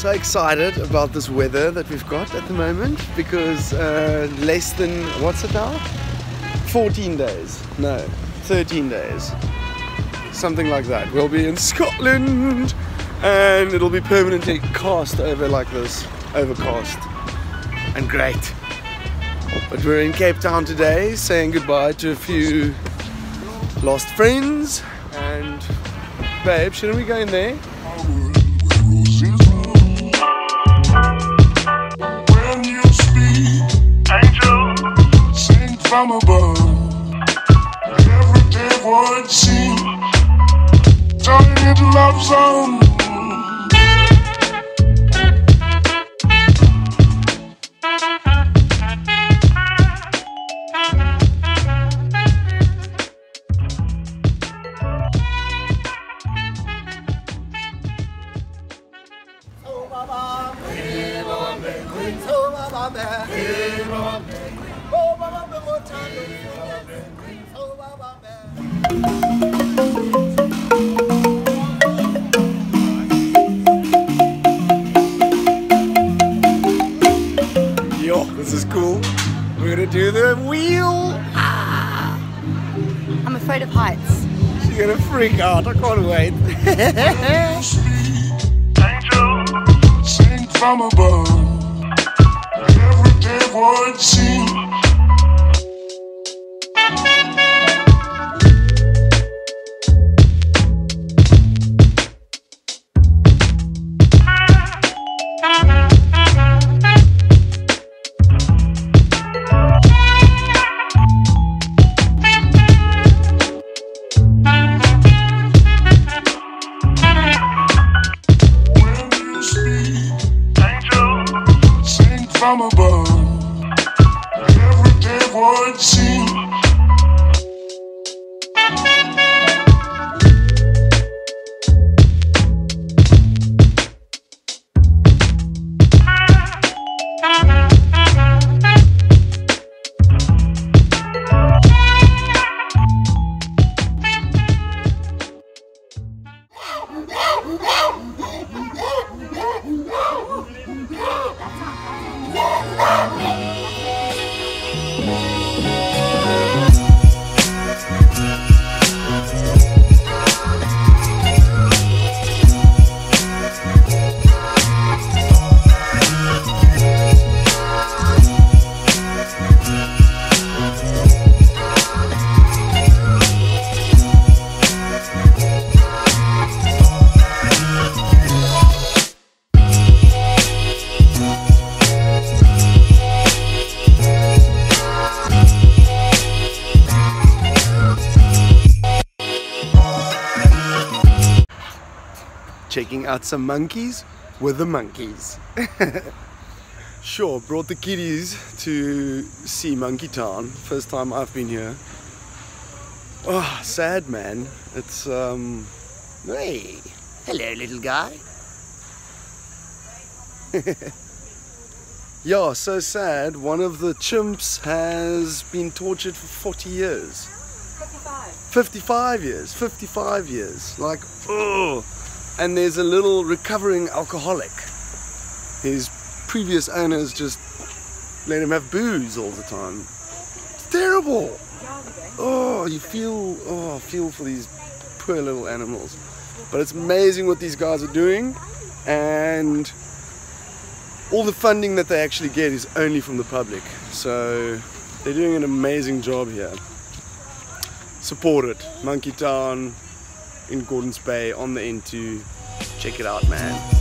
So excited about this weather that we've got at the moment because uh, less than, what's it now? 14 days. No, 13 days. Something like that. We'll be in Scotland and it'll be permanently cast over like this, overcast and great. But we're in Cape Town today saying goodbye to a few lost friends and babe, shouldn't we go in there? From above. Everyday word seems turning into love song. Yo, afraid of heights. She's gonna freak out. I can't wait. Angel, sing from above. From above. Everyday word seems Checking out some monkeys with the monkeys. sure, brought the kiddies to see Monkey Town. First time I've been here. Oh, sad man. It's um. Hey, hello, little guy. yeah, so sad. One of the chimps has been tortured for 40 years. 55 years, 55 years. Like, oh. And there's a little recovering alcoholic. His previous owners just let him have booze all the time. It's terrible. Oh, you feel, oh, feel for these poor little animals. But it's amazing what these guys are doing. And all the funding that they actually get is only from the public. So they're doing an amazing job here support it. Monkey Town in Gordons Bay on the N2. Check it out, man.